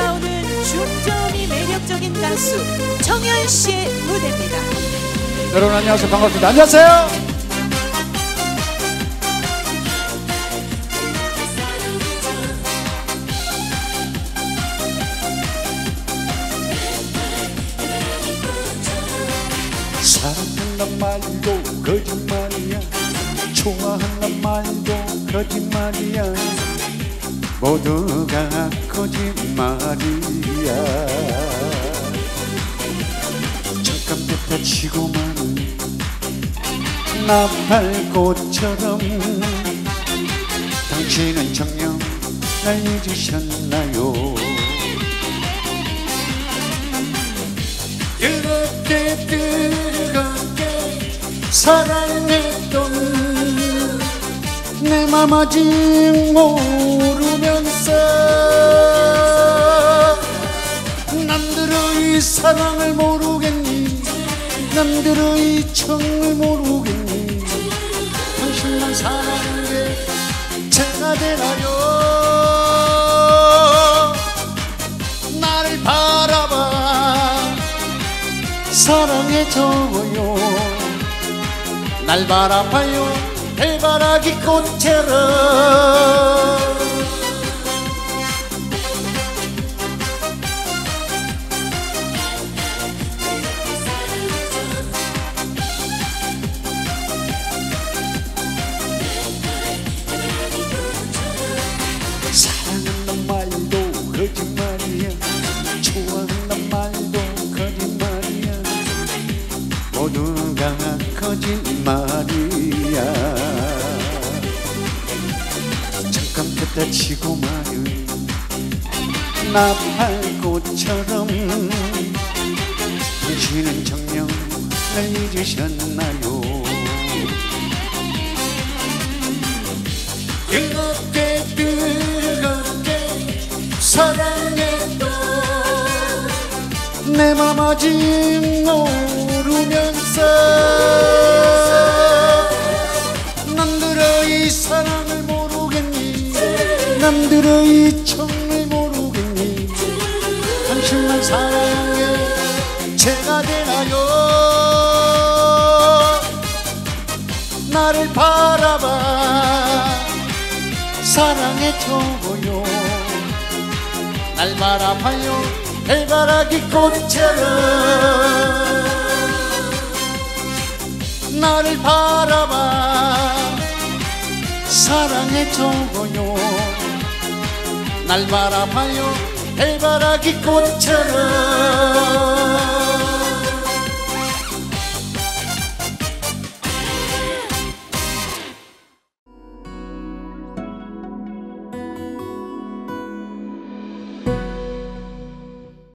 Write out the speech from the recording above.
다가오는 중저음이 매력적인 가수 정현 씨의 무대입니다. 여러분 안녕하세요. 반갑습니다. 안녕하세요. 사랑한단 말도 거짓말이야. 좋아한단 말도 거짓말이야 모두가 거짓말이야. 잠깐 뱉어 치고만은 나팔꽃처럼. 당신은 정녕 날 잊으셨나요? 뜨겁게 뜨겁게 사랑했던 내 맘 아직 모르면서 남들의 사랑을 모르겠니? 남들의 청을 모르겠니? 당신만 사랑하는 게 죄가 되나요? 나를 바라봐. 사랑해줘요. 날 바라봐요 해바라기 꽃처럼 사랑한단 말도 거짓말이야. 좋아한단 말도 거짓말이야. 모두가 거짓말이야 다 치고 말은 나팔꽃처럼 당신은 정녕 날 잊으셨나요? 뜨겁게 뜨겁게 사랑했던 내맘 아직 모르면서 남들의 청을 모르겠니 당신만 사랑해 죄가 되나요? 나를 바라봐 사랑해줘요. 날 바라봐요. 해바라기 꽃처럼 나를 바라봐 사랑해줘요 날 바라봐요. 해바라기 꽃처럼.